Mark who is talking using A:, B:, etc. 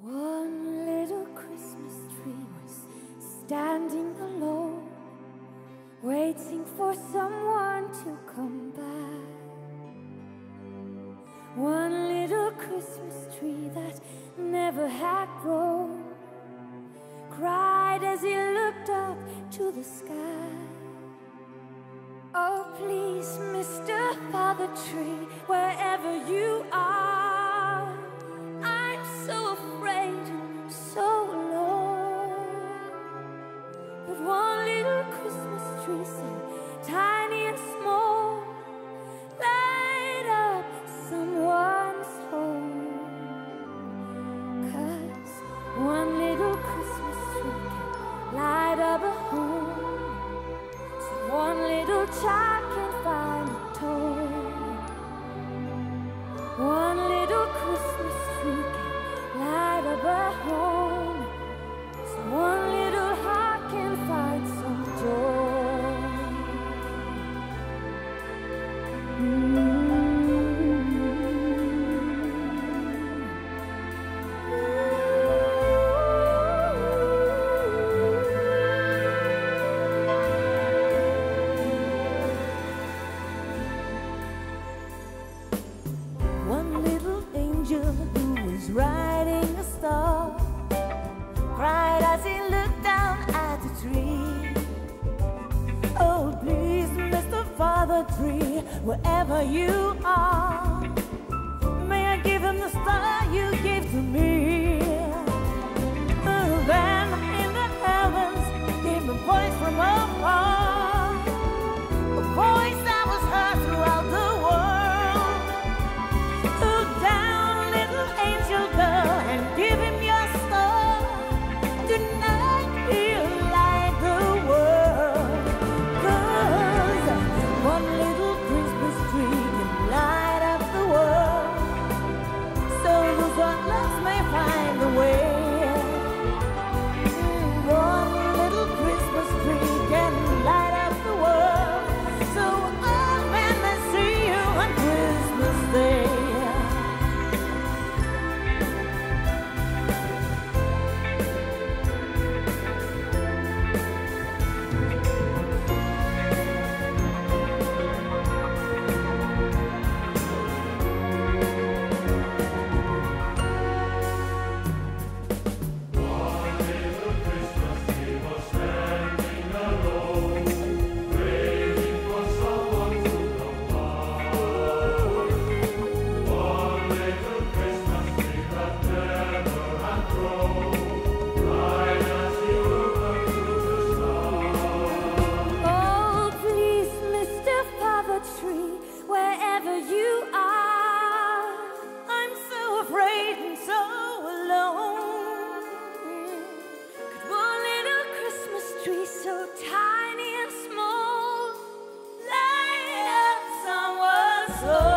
A: One little Christmas tree was standing alone, waiting for someone. One little Christmas tree that never had grown Cried as he looked up to the sky Oh please, Mr. Father Tree, wherever you are other tree,
B: wherever you are. May I give him the star you gave to me.
A: slow.